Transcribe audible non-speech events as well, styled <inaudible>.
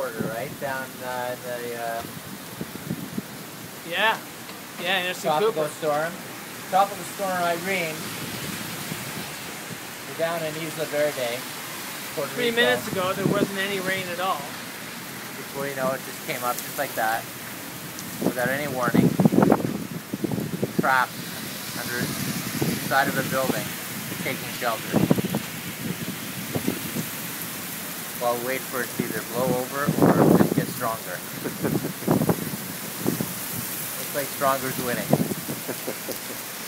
quarter, right? Down uh, the uh, Yeah. Yeah, and there's some tropical Cooper. storm. Tropical storm Irene. We're down in Isla Verde. Puerto Three Rico. minutes ago, there wasn't any rain at all. Before you know it, just came up just like that, without any warning. Trapped under the side of a building, taking shelter. While we wait for it to either blow over or just get stronger. <laughs> Looks like Stronger's winning. <laughs>